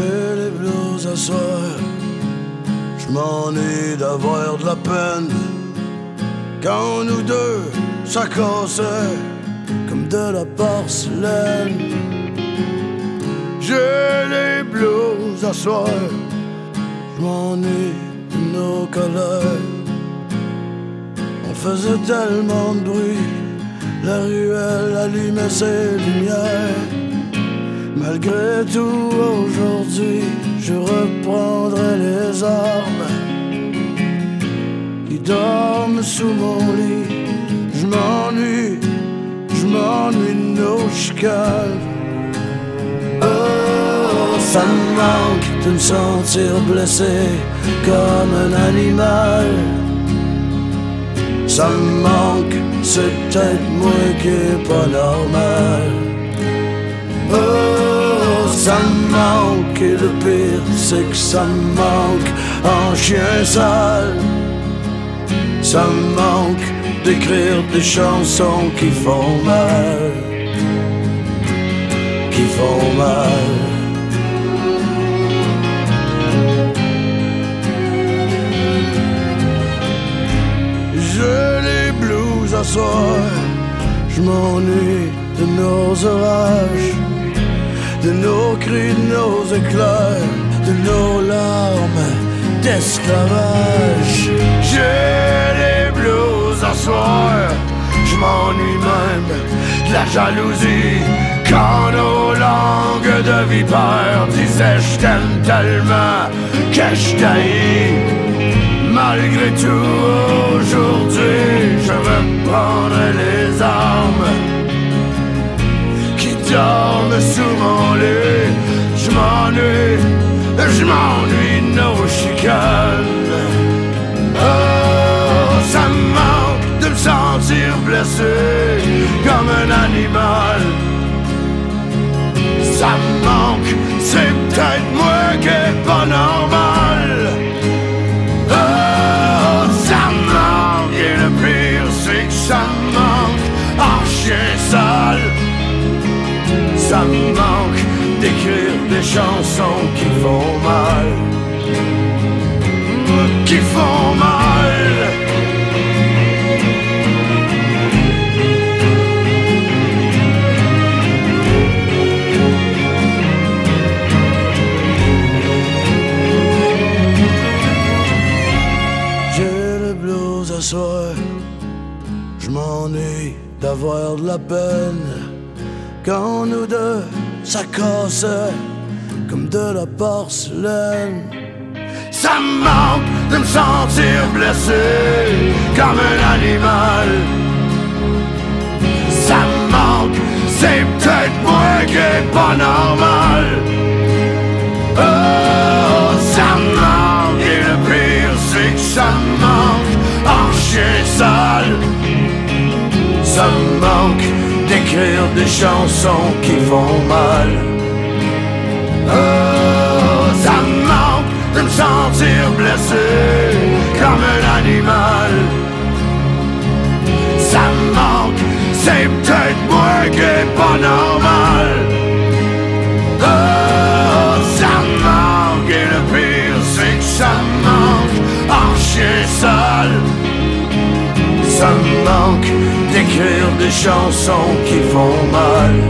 à soir. Je m'ennuie d'avoir de la peine. Quand nous deux, ça cassait comme de la porcelaine. J'ai les blues à soir. Je m'ennuie de nos colères. On faisait tellement de bruit. La ruelle allumait ses lumières. Malgré tout, aujourd'hui, je reprendrai les armes qui dorment sous mon lit. Je m'ennuie, je m'ennuie de nos chicanes. Oh, ça me manque de me sentir blessé comme un animal. Ça me manque, c'est peut-être moi qui est pas normal. Ça me manque et le pire c'est que ça me manque en chien sale. Ça me manque d'écrire des chansons qui font mal, qui font mal. Les blues à soir, je m'ennuie de nos orages de nos cris, de nos éclairs, de nos larmes d'esclavage. J'ai les blues à soir, je m'ennuie même de la jalousie. Quand nos langues de vipère disaient je t'aime tellement que je. Malgré tout, aujourd'hui, je veux prendre les armes qui dorment sous m'ennuie nos chicanes. Oh, ça me manque de me sentir blessé comme un animal. Ça me manque, c'est peut-être moi qui est pas normal. Oh, ça me manque et le pire c'est que ça me manque en chien sale. Ça me manque des chansons qui font mal. Qui font mal. J'ai le blues à soir. Je m'ennuie d'avoir de la peine. Quand nous deux, ça comme de la porcelaine. Ça me manque de me sentir blessé comme un animal. Ça me manque, c'est peut-être moi qui est pas normal. Oh, ça me manque et le pire c'est que ça me manque en chien sale. Ça me manque d'écrire des chansons qui font mal. Oh, ça manque de me sentir blessé comme un animal. Ça manque, c'est peut-être moi qui pas normal. Oh, ça manque et le pire c'est que ça manque en chien sale. Ça manque d'écrire des chansons qui font mal.